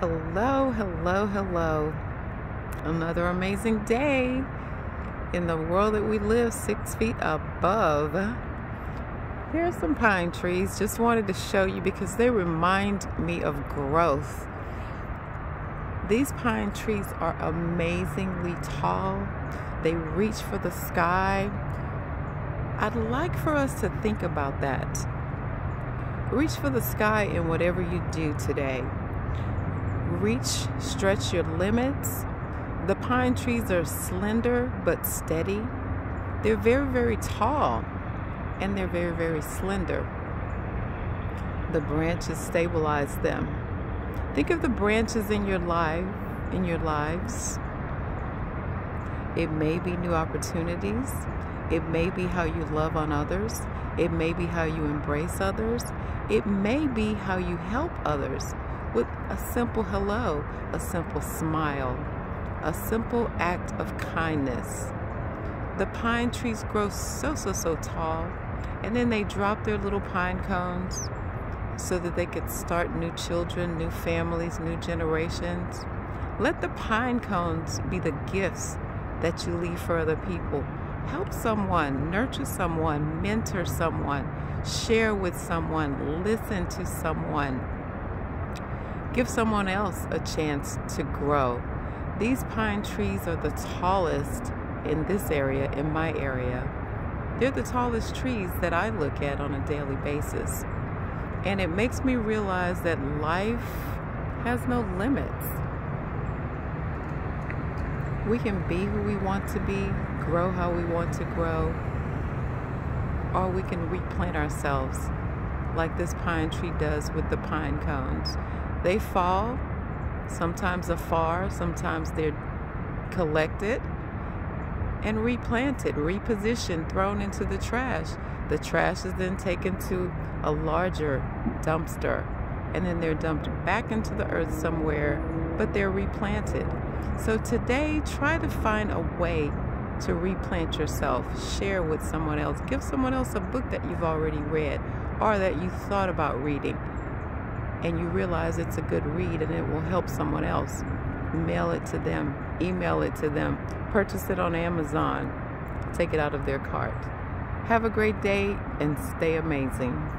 Hello, hello, hello. Another amazing day in the world that we live six feet above. Here are some pine trees. Just wanted to show you because they remind me of growth. These pine trees are amazingly tall. They reach for the sky. I'd like for us to think about that. Reach for the sky in whatever you do today reach, stretch your limits. The pine trees are slender but steady. They're very, very tall and they're very, very slender. The branches stabilize them. Think of the branches in your life, in your lives. It may be new opportunities. It may be how you love on others. It may be how you embrace others. It may be how you help others with a simple hello, a simple smile, a simple act of kindness. The pine trees grow so, so, so tall, and then they drop their little pine cones so that they could start new children, new families, new generations. Let the pine cones be the gifts that you leave for other people. Help someone, nurture someone, mentor someone, share with someone, listen to someone Give someone else a chance to grow. These pine trees are the tallest in this area, in my area. They're the tallest trees that I look at on a daily basis. And it makes me realize that life has no limits. We can be who we want to be, grow how we want to grow, or we can replant ourselves like this pine tree does with the pine cones. They fall, sometimes afar, sometimes they're collected and replanted, repositioned, thrown into the trash. The trash is then taken to a larger dumpster and then they're dumped back into the earth somewhere, but they're replanted. So today, try to find a way to replant yourself, share with someone else, give someone else a book that you've already read or that you thought about reading and you realize it's a good read and it will help someone else. Mail it to them, email it to them, purchase it on Amazon, take it out of their cart. Have a great day and stay amazing.